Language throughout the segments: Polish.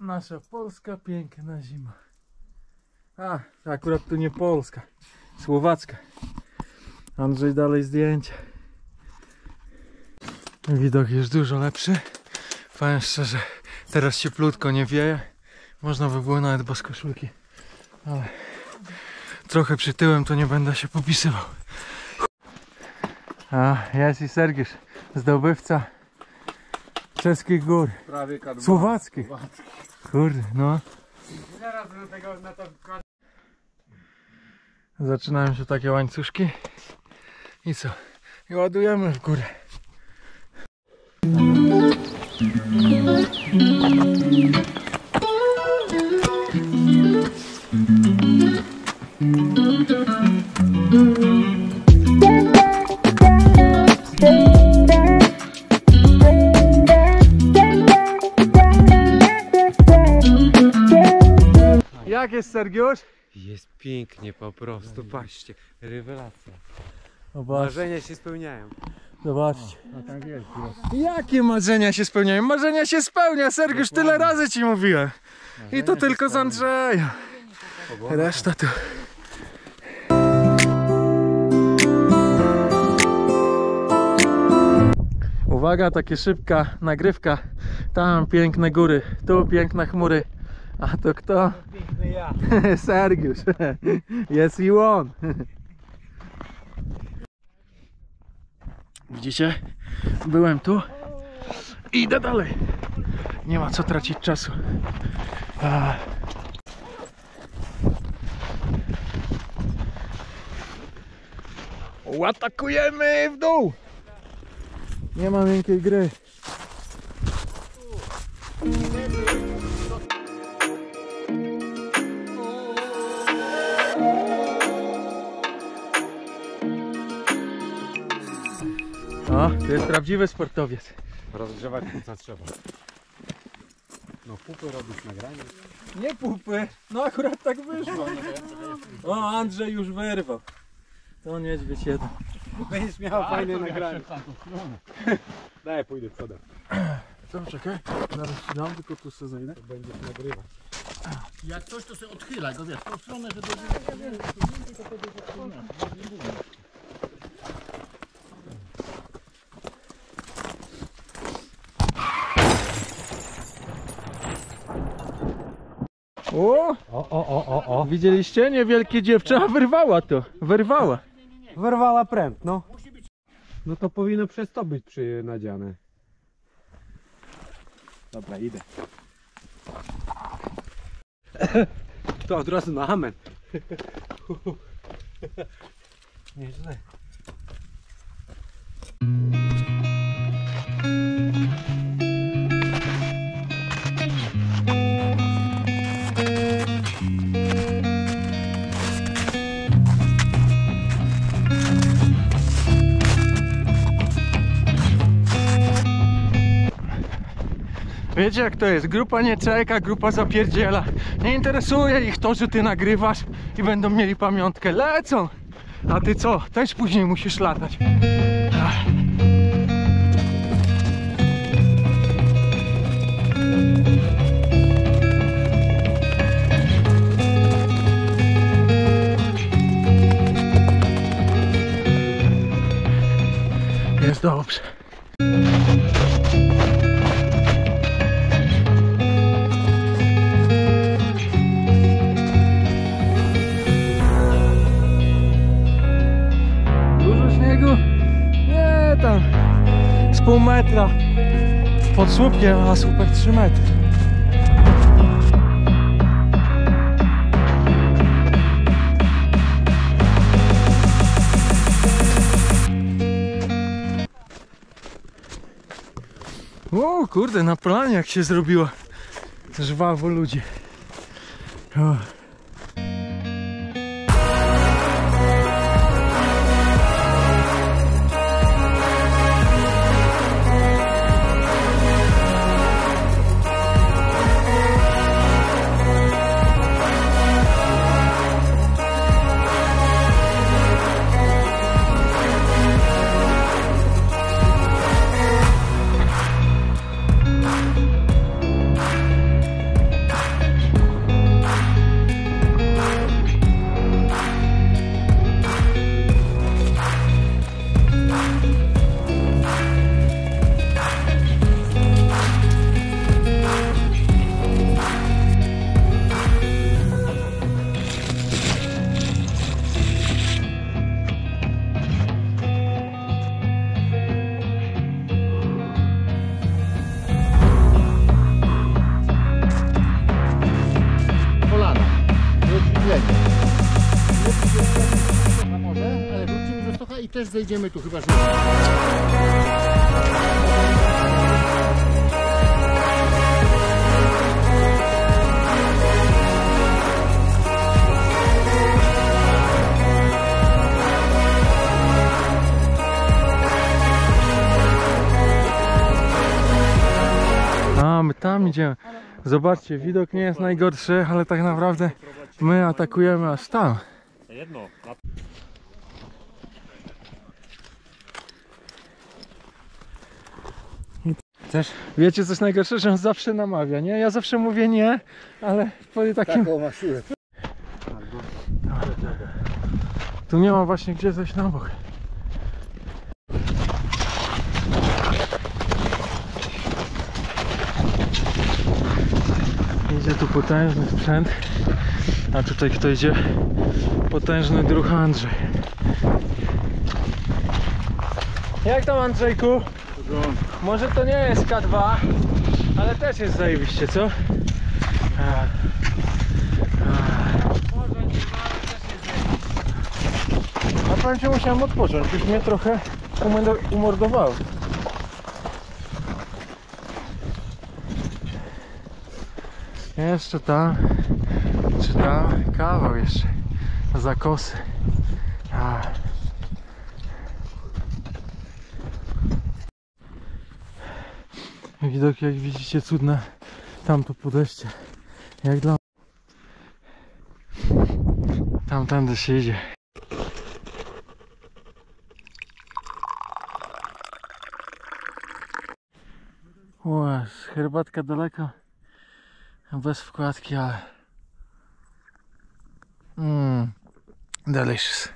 Nasza polska piękna zima. A, akurat tu nie polska, słowacka. Andrzej dalej zdjęcie. Widok jest dużo lepszy. Powiem szczerze, teraz cieplutko nie wieje. Można by było nawet bez koszulki. Ale trochę przytyłem, to nie będę się popisywał. A, jest i Sergiusz, zdobywca czeskich gór. Prawie kadłub. Słowackich. Kurde, no. Zaraz do tego na to Zaczynają się takie łańcuszki. I co? I ładujemy w górę. Jak jest Sergiusz? Jest pięknie po prostu, patrzcie, rewelacja. Marzenia się spełniają. zobaczcie. A tak jest. Jakie marzenia się spełniają? Marzenia się spełnia, Sergiusz, tyle razy ci mówiłem. I to tylko z Andrzeja. Reszta tu. Uwaga, takie szybka nagrywka. Tam piękne góry, tu piękne chmury. A to kto? Piękny ja. Sergiusz. Jest i on. Widzicie? Byłem tu. Idę dalej. Nie ma co tracić czasu. A. Atakujemy w dół. Nie ma miękkiej gry. O, to jest prawdziwy sportowiec. Rozgrzewać co trzeba. No pupy robisz nagranie. Nie pupy, no akurat tak wyszło. O, Andrzej już wyrwał. To niedźwiedź jeden. Będziesz miał fajne nagranie. Daj, pójdę przodem. Co, czekaj, zaraz ci dam, tylko tu sobie zejdę. Będziesz nagrywać. Jak coś to sobie odchylaj go wiesz, w tą stronę, żeby... O, O, o, o, o, o. widzieliście? Niewielkie dziewczę, a wyrwała to, wyrwała. Wyrwała pręt, no. No to powinno przez to być przynadziane. Dobra, idę. To od razu na amen. Nieźle. Wiecie jak to jest? Grupa nie czeka, grupa zapierdziela. Nie interesuje ich to, że ty nagrywasz i będą mieli pamiątkę. Lecą! A ty co? Też później musisz latać. Jest dobrze. 2,5 metra pod słupkiem, a słupek 3 metry. O kurde, na planie jak się zrobiło żwawo ludzi. O. też zejdziemy tu chyba, że... A, my tam idziemy. Zobaczcie, widok nie jest najgorszy, ale tak naprawdę my atakujemy aż tam. Jedno. Też wiecie coś najgorsze, że on zawsze namawia, nie? Ja zawsze mówię nie, ale po takim... Taką ma siłę. Tu nie ma właśnie gdzie zejść na bok. Idzie tu potężny sprzęt, a tutaj kto idzie? Potężny druh Andrzej. Jak tam Andrzejku? Może to nie jest K2, ale też jest zajebiście, co? A. A powiem ci, musiałem odpocząć, już mnie trochę umordo- umordowało. Jeszcze tam, czy tam, kawał jeszcze, zakosy. Widoki jak widzicie cudne, tamto podejście, jak dla Tamtędy się idzie. Ła, herbatka daleko. Bez wkładki, ale. Mmm. Delicious.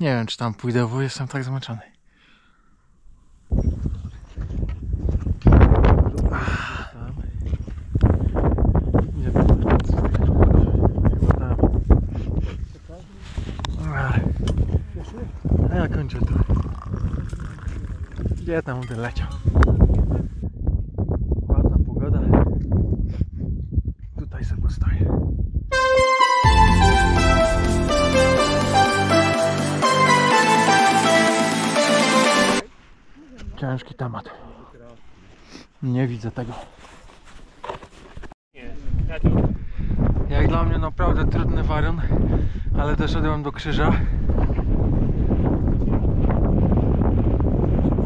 Nie wiem, czy tam pójdę, bo jestem tak zmęczony. Ach, tam. Idę po- Chyba tam. Ach. A ja kończę tu. Gdzie tam ten leciał? Ładna pogoda. Tutaj sobie postoję. Ciężki temat. Nie widzę tego. Jak dla mnie naprawdę trudny waron, ale doszedłem do krzyża.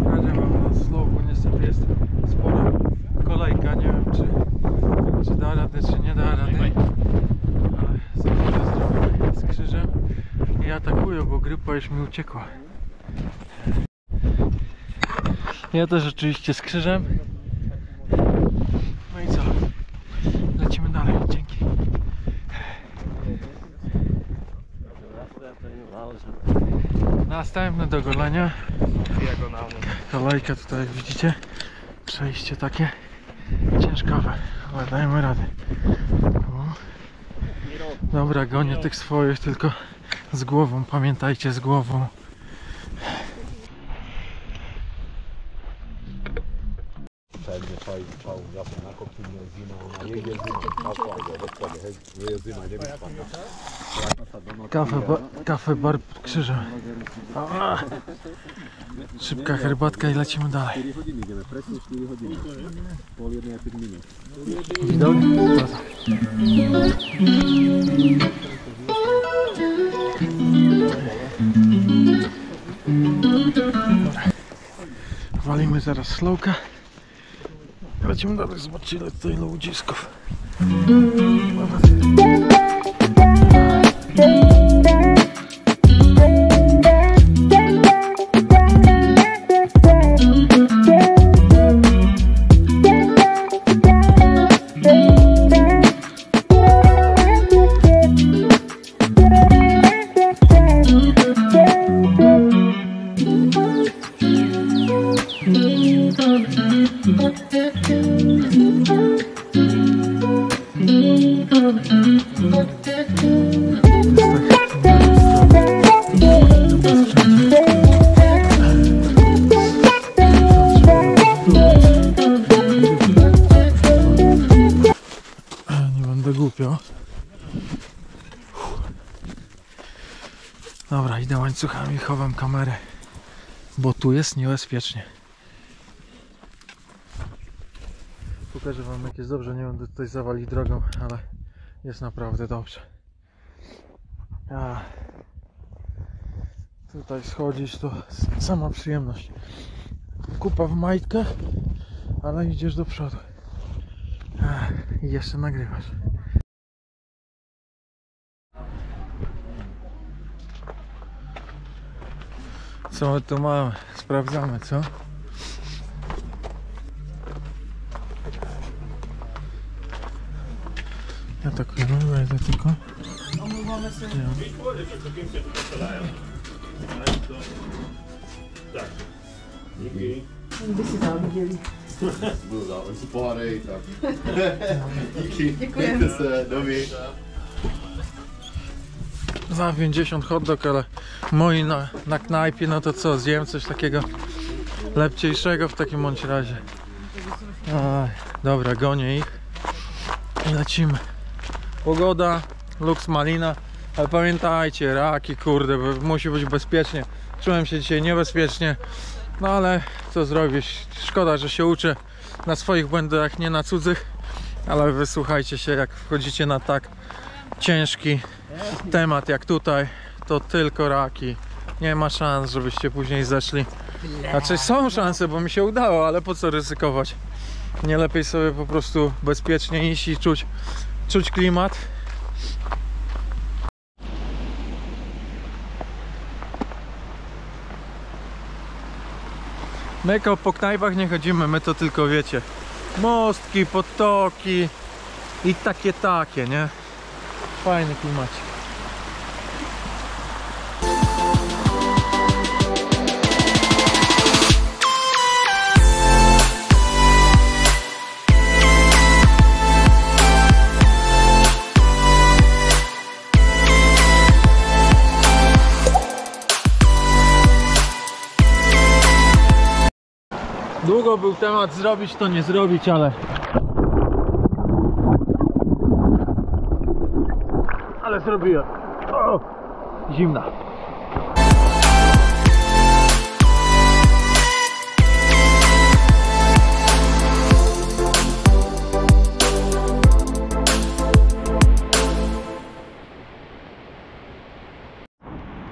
Pokażę wam na slow, bo niestety jest spora kolejka. Nie wiem czy, czy da radę, czy nie da rady. Ale za chwilę zrobimy z krzyżem atakuję, bo grupa już mi uciekła. Ja też oczywiście z krzyżem. No i co? Lecimy dalej. Dzięki. Następne do golenia. Kolejka tutaj jak widzicie. Przejście takie ciężkowe, ale dajemy radę. Dobra, gonię tych swoich, tylko z głową. Pamiętajcie, z głową. Kafę, ba kafę bar pod krzyżem. A! Szybka herbatka i lecimy dalej. Widok? To co? Dobra. Zaraz slowka. Lecimy dalej, zobaczcie ile tutaj ludzisków. Nie będę głupio. Dobra, idę łańcuchami, chowam kamerę bo tu jest niebezpiecznie. Pokażę wam jak jest dobrze, nie będę tutaj zawalić drogą, ale jest naprawdę dobrze. A, tutaj schodzić to sama przyjemność. Kupa w majtkach, ale idziesz do przodu. A, I jeszcze nagrywasz. Co my tu mamy? Sprawdzamy, co? Ja tak nie wejdę tylko. By si tam viděli. Budu dál, oni se pohádají tak. Díky, mějte se, dovi. Za 50 hot dog, ale moi na, na knajpie, no to co, zjem coś takiego lepciejszego w takim bądź razie. Aj, dobra, gonię ich i lecimy. Pogoda, luks malina, ale pamiętajcie, raki, kurde, musi być bezpiecznie. Czułem się dzisiaj niebezpiecznie, no ale co zrobić? Szkoda, że się uczę na swoich błędach, nie na cudzych, ale wysłuchajcie się, jak wchodzicie na tak ciężki temat jak tutaj, to tylko raki. Nie ma szans, żebyście później zeszli. Znaczy są szanse, bo mi się udało, ale po co ryzykować? Nie lepiej sobie po prostu bezpiecznie iść i czuć, czuć klimat. My po knajpach nie chodzimy, my to tylko wiecie. Mostki, potoki i takie takie, nie? Fajny klimacik. Długo był temat zrobić to nie zrobić, ale ale zrobiłem. O, zimna.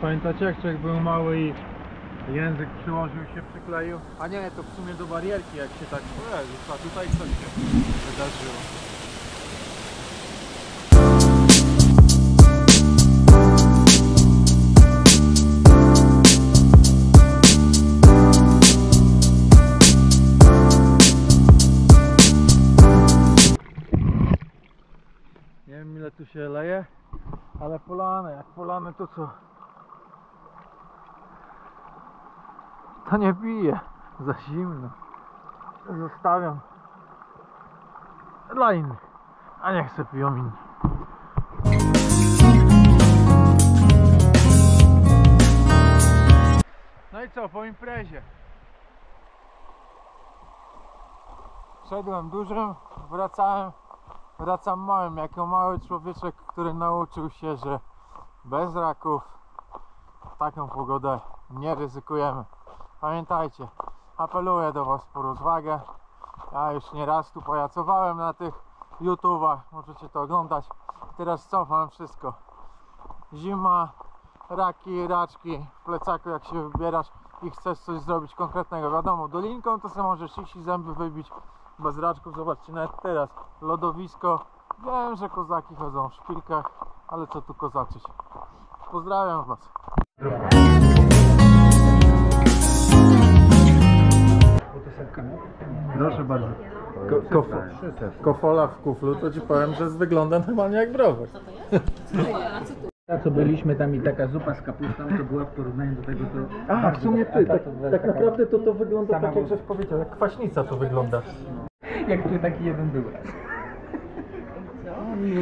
Pamiętacie jak człowiek był mały i język przyłożył się, przykleił? A nie, to w sumie do barierki jak się tak... Jezus, a tutaj coś się wydarzyło. Tu się leje, ale polane, jak polane to co? To nie bije, za zimno. Zostawiam dla innych, a niech se piją inni. No i co, po imprezie? Szedłem dużym, wracałem wracam małym, jako mały człowieczek, który nauczył się, że bez raków taką pogodę nie ryzykujemy. Pamiętajcie, apeluję do Was po rozwagę. Ja już nieraz tu pojacowałem na tych YouTubach, możecie to oglądać. Teraz cofam wszystko. Zima, raki, raczki w plecaku jak się wybierasz i chcesz coś zrobić konkretnego. Wiadomo, dolinką to sobie możesz iść i zęby wybić bez raczków. Zobaczcie, nawet teraz lodowisko. Wiem, że kozaki chodzą w szpilkach, ale co tu kozaczyć. Pozdrawiam Was. Proszę bardzo. Ko kofo kofola w kuflu, to ci powiem, że wygląda normalnie jak browar. Ta co byliśmy tam i taka zupa z kapustą to była w porównaniu do tego to... A, w sumie ty, tak, tak naprawdę to to wygląda tak jak żeś powiedział, jak kwaśnica to wygląda. Jak tu taki jeden był raz.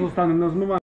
Zostanę na zmywa.